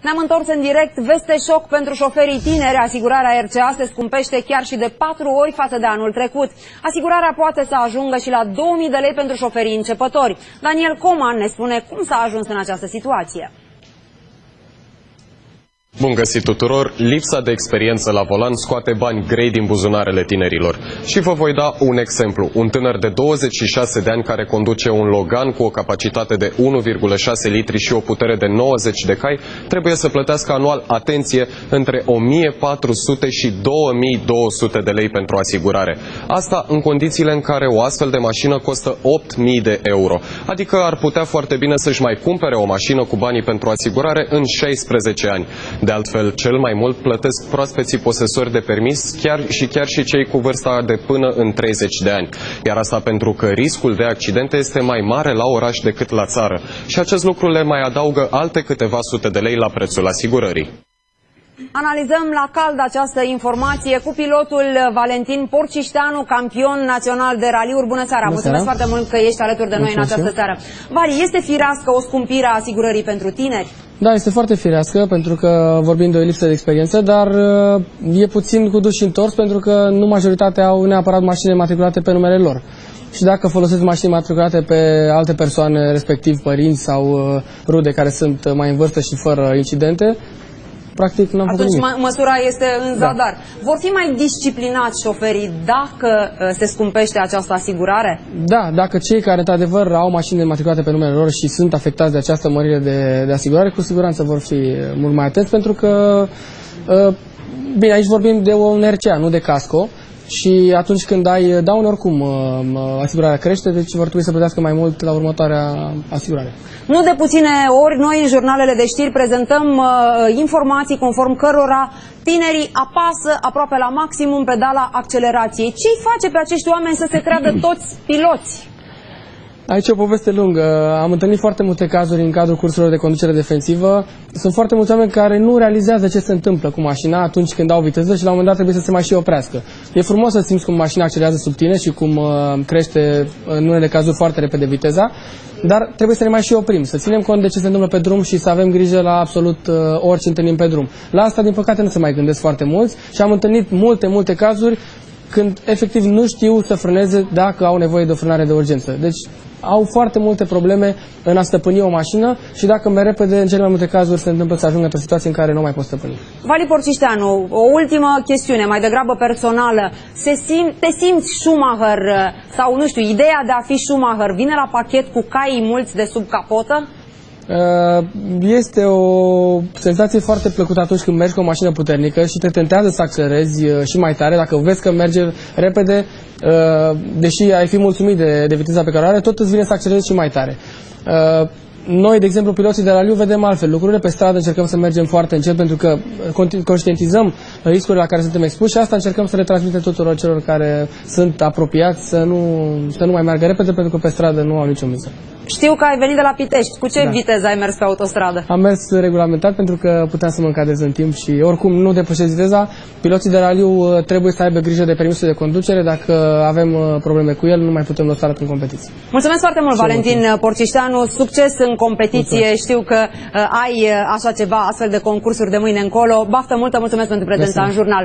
Ne-am întors în direct, veste șoc pentru șoferii tineri. Asigurarea RCA se scumpește chiar și de patru ori față de anul trecut. Asigurarea poate să ajungă și la 2000 de lei pentru șoferii începători. Daniel Coman ne spune cum s-a ajuns în această situație. Bun găsit tuturor! Lipsa de experiență la volan scoate bani grei din buzunarele tinerilor. Și vă voi da un exemplu. Un tânăr de 26 de ani care conduce un Logan cu o capacitate de 1,6 litri și o putere de 90 de cai trebuie să plătească anual, atenție, între 1400 și 2200 de lei pentru asigurare. Asta în condițiile în care o astfel de mașină costă 8000 de euro. Adică ar putea foarte bine să-și mai cumpere o mașină cu banii pentru asigurare în 16 ani. De altfel, cel mai mult plătesc proaspeții posesori de permis chiar și chiar și cei cu vârsta de până în 30 de ani. Iar asta pentru că riscul de accidente este mai mare la oraș decât la țară. Și acest lucru le mai adaugă alte câteva sute de lei la prețul asigurării. Analizăm la cald această informație cu pilotul Valentin Porcișteanu, campion național de raliuri. Bună seara! Bună Mulțumesc seara. foarte mult că ești alături de noi în această seară. Vali, este firească o scumpire a asigurării pentru tineri? Da, este foarte firească pentru că vorbim de o lipsă de experiență, dar uh, e puțin cu duș și întors pentru că nu majoritatea au neapărat mașini matriculate pe numele lor. Și dacă folosesc mașini matriculate pe alte persoane, respectiv părinți sau uh, rude care sunt mai în vârstă și fără incidente, practic n-am făcut Atunci nimic. mă- măsura este în zadar. Vor fi mai disciplinați șoferii dacă uh, se scumpește această asigurare? Da, dacă cei care într-adevăr au mașini matriculate pe numele lor și sunt afectați de această mărire de, de asigurare, cu siguranță vor fi mult mai atenți pentru că, uh, bine, aici vorbim de un RCA, nu de casco și atunci când ai daune, oricum uh, asigurarea crește, deci vor trebui să plătească mai mult la următoarea asigurare. Nu de puține ori noi în jurnalele de știri prezentăm uh, informații conform cărora tinerii apasă aproape la maximum pedala accelerației. Ce îi face pe acești oameni să se creadă toți piloți? Aici e o poveste lungă. Am întâlnit foarte multe cazuri în cadrul cursurilor de conducere defensivă. Sunt foarte mulți oameni care nu realizează ce se întâmplă cu mașina atunci când au viteză și la un moment dat trebuie să se mai și oprească. E frumos să simți cum mașina accelerează sub tine și cum uh, crește în unele cazuri foarte repede viteza, dar trebuie să ne mai și oprim, să ținem cont de ce se întâmplă pe drum și să avem grijă la absolut uh, orice întâlnim pe drum. La asta, din păcate, nu se mai gândesc foarte mulți și am întâlnit multe, multe cazuri când efectiv nu știu să frâneze dacă au nevoie de o frânare de urgență. Deci au foarte multe probleme în a stăpâni o mașină și dacă merg repede, în cele mai multe cazuri se întâmplă să ajungă într-o situație în care nu mai pot stăpâni. Vali Porcișteanu, o ultimă chestiune, mai degrabă personală. Se sim, te simți Schumacher uh, sau, nu știu, ideea de a fi Schumacher vine la pachet cu caii mulți de sub capotă? Uh, Este o senzație foarte plăcută atunci când mergi cu o mașină puternică și te tentează să accelerezi uh, și mai tare. Dacă vezi că merge repede, uh, deși ai fi mulțumit de, de viteza pe care o are, tot îți vine să accelerezi și mai tare. Uh, Noi, de exemplu, piloții de raliu, vedem altfel lucrurile. Pe stradă încercăm să mergem foarte încet pentru că conti- conștientizăm riscurile la care suntem expuși și asta încercăm să le transmitem tuturor celor care sunt apropiați să nu, să nu mai meargă repede pentru că pe stradă nu au nicio miză. Știu că ai venit de la Pitești. Cu ce Da. viteză ai mers pe autostradă? Am mers regulamentat pentru că puteam să mă încadrez în timp și oricum nu depășesc viteza. Piloții de raliu uh, trebuie să aibă grijă de permisul de conducere. Dacă avem uh, probleme cu el, nu mai putem lăsa în competiție. Mulțumesc foarte mult, Valentin Porcișteanu. Succes în competiție. Știu că uh, ai uh, așa ceva, astfel de concursuri de mâine încolo. Baftă multă, mulțumesc pentru prezența Mersi. în jurnal.